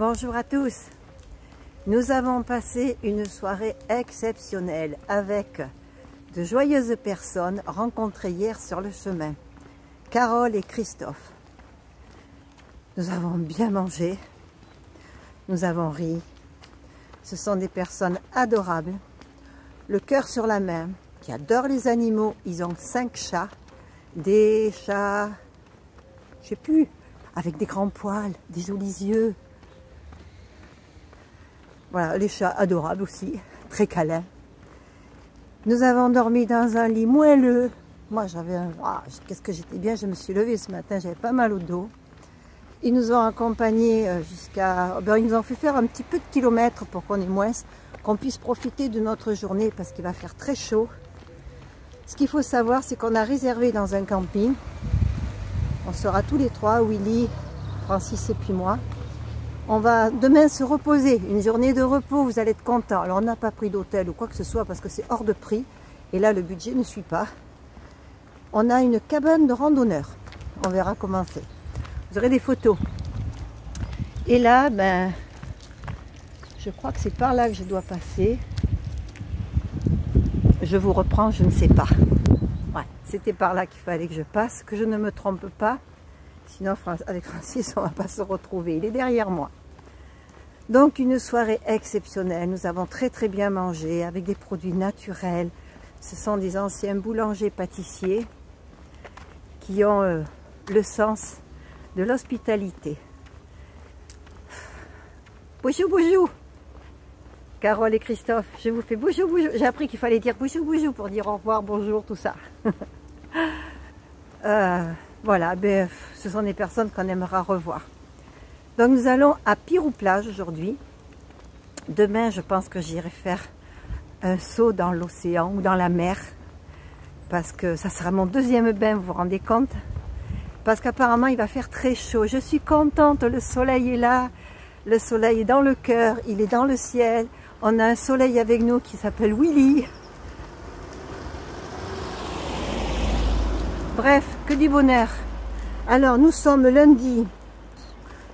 Bonjour à tous. Nous avons passé une soirée exceptionnelle avec de joyeuses personnes rencontrées hier sur le chemin. Carole et Christophe. Nous avons bien mangé. Nous avons ri. Ce sont des personnes adorables. Le cœur sur la main, qui adorent les animaux. Ils ont cinq chats. Des chats, je sais plus, avec des grands poils, des jolis yeux. Voilà, les chats adorables aussi, très câlins. Nous avons dormi dans un lit moelleux. Moi, j'avais un... Ah, qu'est-ce que j'étais bien, je me suis levée ce matin, j'avais pas mal au dos. Ils nous ont accompagnés euh, jusqu'à... Ben, ils nous ont fait faire un petit peu de kilomètres pour qu'on ait moins, qu'on puisse profiter de notre journée parce qu'il va faire très chaud. Ce qu'il faut savoir, c'est qu'on a réservé dans un camping. On sera tous les trois, Willy, Francis et puis moi. On va demain se reposer, une journée de repos, vous allez être contents. Alors on n'a pas pris d'hôtel ou quoi que ce soit parce que c'est hors de prix. Et là, le budget ne suit pas. On a une cabane de randonneurs. On verra comment c'est. Vous aurez des photos. Et là, ben, je crois que c'est par là que je dois passer. Je vous reprends, je ne sais pas. C'était par là qu'il fallait que je passe, que je ne me trompe pas. Sinon, avec Francis, on ne va pas se retrouver. Il est derrière moi. Donc, une soirée exceptionnelle. Nous avons très très bien mangé avec des produits naturels. Ce sont des anciens boulangers-pâtissiers qui ont euh, le sens de l'hospitalité. Bonjour, bonjour Carole et Christophe, je vous fais bonjour, bonjour. J'ai appris qu'il fallait dire bonjour, bonjour pour dire au revoir, bonjour, tout ça. euh, voilà, ben, ce sont des personnes qu'on aimera revoir. Donc nous allons à Pirou-Plage aujourd'hui. Demain, je pense que j'irai faire un saut dans l'océan ou dans la mer. Parce que ça sera mon deuxième bain, vous vous rendez compte? Parce qu'apparemment, il va faire très chaud. Je suis contente, le soleil est là. Le soleil est dans le cœur, il est dans le ciel. On a un soleil avec nous qui s'appelle Willy. Bref, que du bonheur. Alors, nous sommes lundi,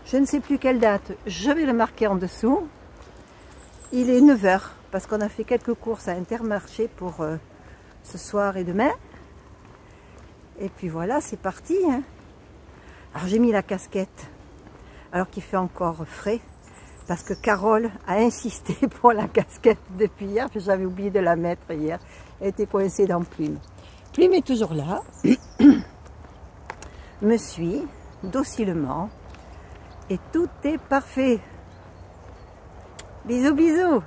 je ne sais plus quelle date, je vais le marquer en dessous. Il est 9h, parce qu'on a fait quelques courses à Intermarché pour euh, ce soir et demain. Et puis voilà, c'est parti. Hein. Alors j'ai mis la casquette, alors qu'il fait encore frais parce que Carole a insisté pour la casquette depuis hier, j'avais oublié de la mettre hier. Elle était coincée dans Plume. Plume est toujours là, me suit docilement et tout est parfait. Bisous, bisous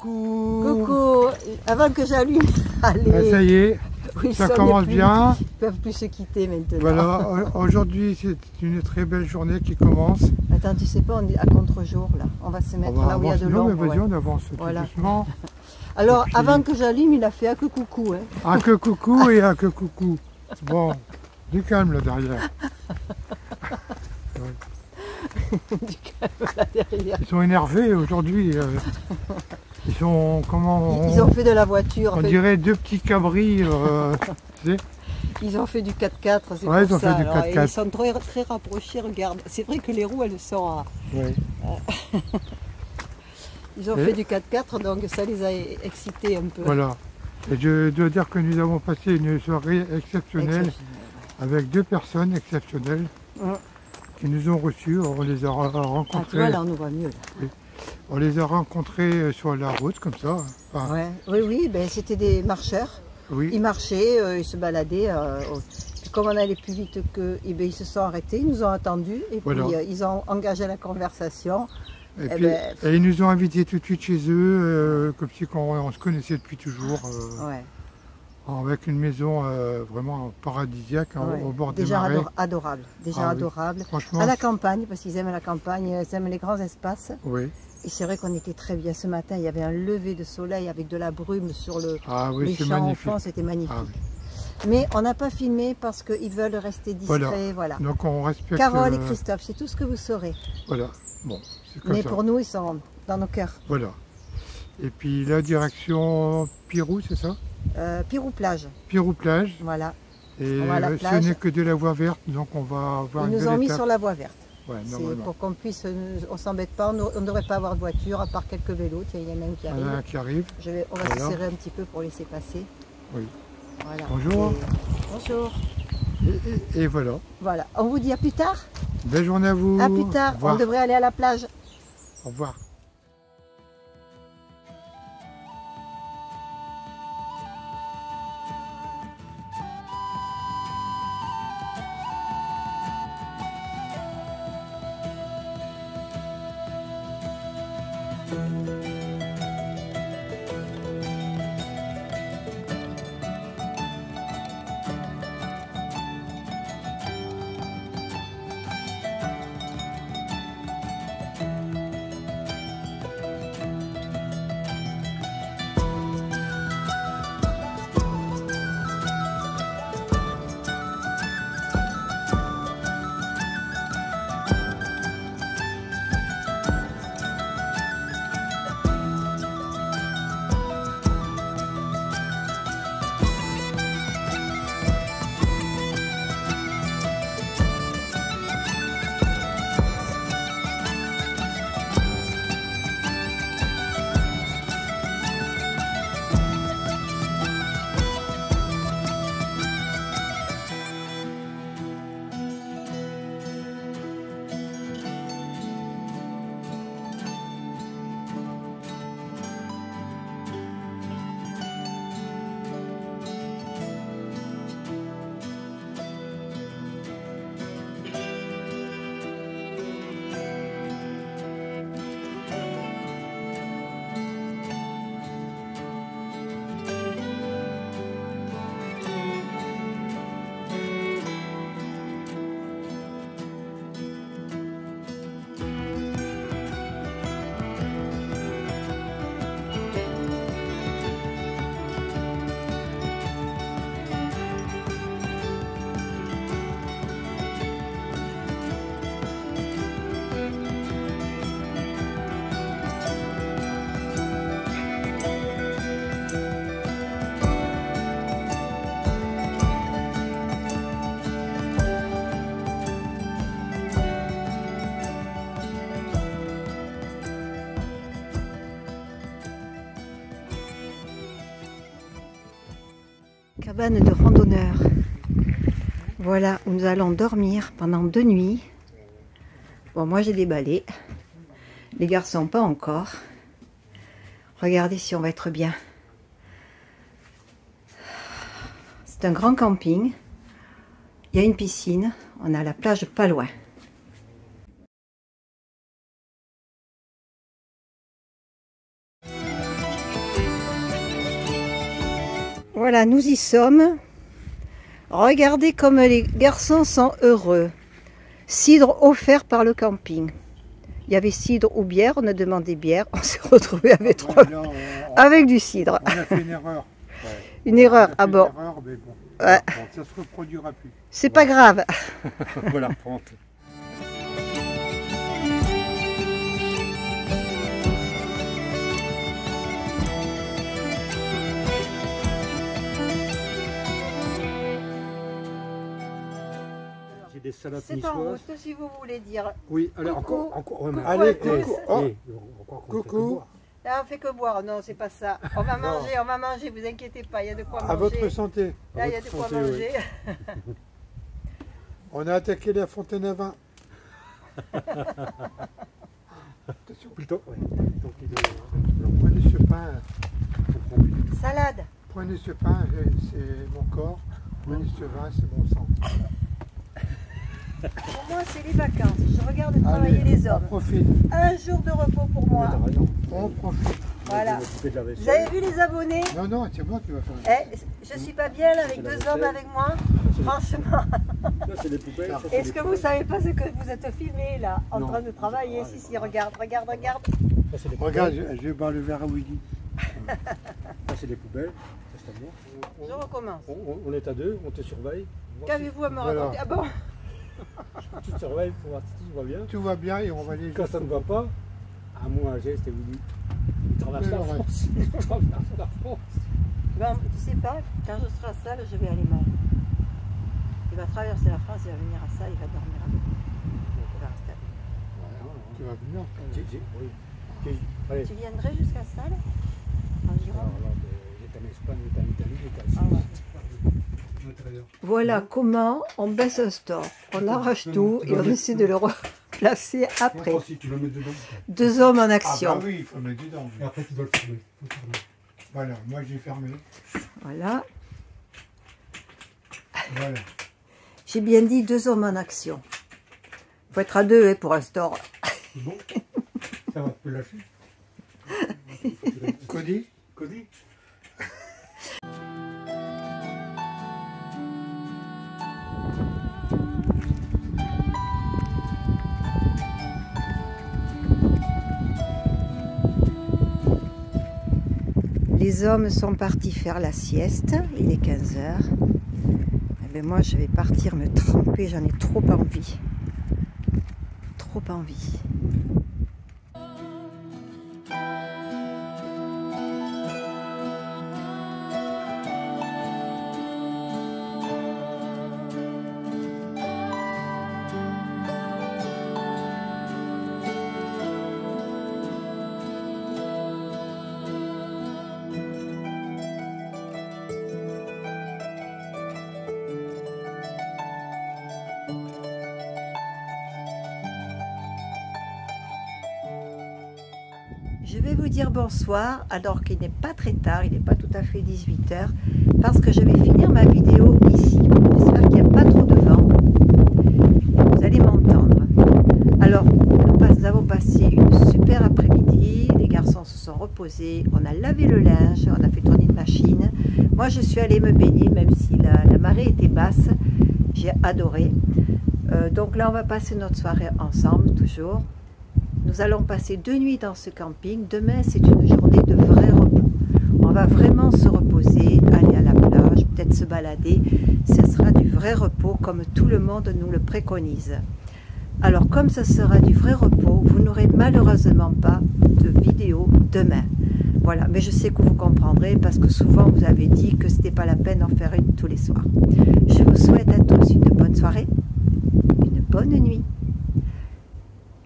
Coucou Coucou Avant que j'allume, allez ah, Ça y est, oui, ça commence bien. Ils peuvent plus se quitter maintenant. Voilà, aujourd'hui c'est une très belle journée qui commence. Attends, tu sais pas, on est à contre-jour là. On va se mettre là où il y a de l'ombre. vas-y, on avance tout doucement. Alors, avant que j'allume, il a fait un que coucou. Hein. Un que coucou et un que coucou. Bon, du calme là derrière. du calme là derrière. Ils sont énervés aujourd'hui. Euh. Ils sont comment Ils, ont fait de la voiture. On dirait deux petits cabris. Euh, tu sais ils ont fait du 4x4, c'est ouais, ils ont Fait du 4 -4. ils sont très, très rapprochés, regarde. C'est vrai que les roues, elles sont à... Oui. ils ont fait du 4x4, donc ça les a excités un peu. Voilà. Et je dois dire que nous avons passé une soirée exceptionnelle, avec deux personnes exceptionnelles qui nous ont reçus. On les a rencontrés. Ah, tu vois, là, on nous voit mieux. On les a rencontrés euh, sur la route, comme ça. Oui, oui, ben, c'était des marcheurs. Oui. Ils marchaient, euh, ils se baladaient. Euh, comme on allait plus vite qu'eux, eh ben, ils se sont arrêtés, ils nous ont attendus et puis ils ont engagé la conversation. Et, eh ben, et, ils nous ont invités tout de suite chez eux, comme si on, se connaissait depuis toujours. ouais. Avec une maison vraiment paradisiaque hein, au bord des Déjà marais. adorable, déjà Ah oui. adorable. Franchement, À la campagne, parce qu'ils aiment la campagne, ils aiment les grands espaces. oui. Et c'est vrai qu'on était très bien. Ce matin, il y avait un lever de soleil avec de la brume sur le, Ah oui, les champs magnifique. c'était magnifique. Ah oui. Mais on n'a pas filmé parce qu'ils veulent rester discrets. Voilà. Voilà. Donc on respecte. Carole et Christophe, c'est tout ce que vous saurez. Voilà. Bon, comme Mais ça. pour nous, ils sont dans nos cœurs. Voilà. Et puis la direction Pirou, c'est ça? Euh, Pirou plage, Pirou plage. voilà. Et On va à la ce n'est que de la voie verte, donc on va avoir Ils une nous ont mis étape. sur la voie verte. Ouais, C'est pour qu'on puisse, euh, on s'embête pas, on ne devrait pas avoir de voiture à part quelques vélos. Tiens, il y en a un qui arrive. un qui arrive. Je vais, on va Voilà. se serrer un petit peu pour laisser passer. Oui. Voilà. Bonjour. Et- bonjour. Et, et- et voilà. Voilà. On vous dit à plus tard. Belle journée à vous. À plus tard. On devrait aller à la plage. Au revoir. De randonneurs. Voilà où nous allons dormir pendant deux nuits. Bon, moi j'ai déballé. Les garçons pas encore. Regardez si on va être bien. C'est un grand camping. Il y a une piscine. On a la plage pas loin. Voilà, nous y sommes. Regardez comme les garçons sont heureux. Cidre offert par le camping. Il y avait cidre ou bière, on a demandé bière, on s'est retrouvé avec trois Là, on, on- avec du cidre. on a fait une erreur. Ouais. Une erreur On a à fait bord. Une erreur, mais bon. Ouais. Bon, ça se reproduira plus. C'est pas grave. voilà, des salades C'est en route si vous voulez dire. Oui, alors Coucou. encore, encore. ouais, mais- Allez, coucou. Oh. eh, encore qu'on fait que Coucou. boire. Là, on fait que boire. Non, c'est pas ça. On va manger, on va manger, vous inquiétez pas, il y a de quoi À manger. votre santé. Là, il y a de quoi santé, oui. manger. On a attaqué la fontaine à vin. Attention. Plutôt, ouais. Donc, il est- prenez ce pain. on. Salade. Prenez ce pain, euh, c'est mon corps. Prenez ce vin, c'est mon sang. Pour moi, c'est les vacances. Je regarde travailler Allez, les on hommes. profite. Un jour de repos pour moi. On profite. Voilà. Vous avez vu les abonnés Non, non, c'est moi qui va faire ça. Eh, Je suis pas bien là avec deux hommes avec moi. Franchement, est-ce que vous savez pas ce que vous êtes filmé là En Non. train de travailler Ah, Si, si, regarde, regarde, regarde. Ça, c'est des Regarde, poubelles. je, je vais boire le verre à Willy. Ça, c'est des poubelles. Ça, c'est à moi. On- Je on- recommence. On, on- on est à deux, on te surveille. On Qu'avez-vous à me Voilà. raconter? Ah bon? Tu te surveilles pour voir si tout va bien. Tout va bien et on va aller Quand ça ne va pas, à moi, un geste et vous dites il traverse la. France. Il traverse la France. Tu sais pas, quand je serai seule, je vais aller mal. Il va traverser la France, il va venir à ça, il va dormir avec nous. Il va rester avec Tu vas venir. Oui. Allez. Tu viendrais jusqu'à Salles En Gironde là, ben, j'étais en Espagne, j'étais en Italie, j'étais en Ah. L'intérieur. Voilà comment on baisse un store. On arrache tout et on essaie de le replacer après. si tu le mets dedans. Deux hommes en Ah bah action. oui, il faut le mettre dedans. Et après, tu dois le fermer. Faut le fermer. Voilà, moi j'ai fermé. Voilà. Voilà. J'ai bien dit deux hommes en action. faut être à deux hein, pour un store. Bon? Ça va, tu peux lâcher? Cody? Les hommes sont partis faire la sieste. Il est 15 heures. Eh ben moi, je vais partir me tremper. J'en ai trop envie. Trop envie. Je vais vous dire bonsoir alors qu'il n'est pas très tard, il n'est pas tout à fait 18h, parce que je vais finir ma vidéo ici. J'espère qu'il n'y a pas trop de vent. Vous allez m'entendre. Alors, nous avons passé une super après-midi, les garçons se sont reposés, on a lavé le linge, on a fait tourner une machine. Moi, je suis allée me baigner, même si la, la marée était basse. J'ai adoré. Euh, donc là, on va passer notre soirée ensemble, toujours. Nous allons passer deux nuits dans ce camping. Demain, c'est une journée de vrai repos. On va vraiment se reposer, aller à la plage, peut-être se balader. Ce sera du vrai repos comme tout le monde nous le préconise. Alors, comme ce sera du vrai repos, vous n'aurez malheureusement pas de vidéo demain. Voilà, mais je sais que vous comprendrez parce que souvent vous avez dit que ce n'était pas la peine d'en faire une tous les soirs. Je vous souhaite à tous une bonne soirée, une bonne nuit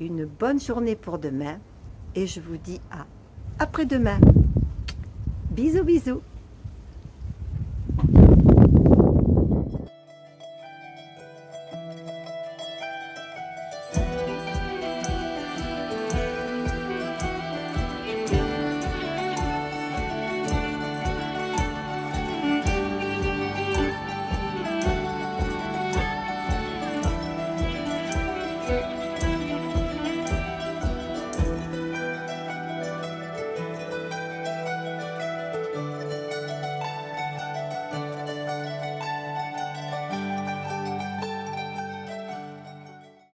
une bonne journée pour demain et je vous dis à après-demain. Bisous bisous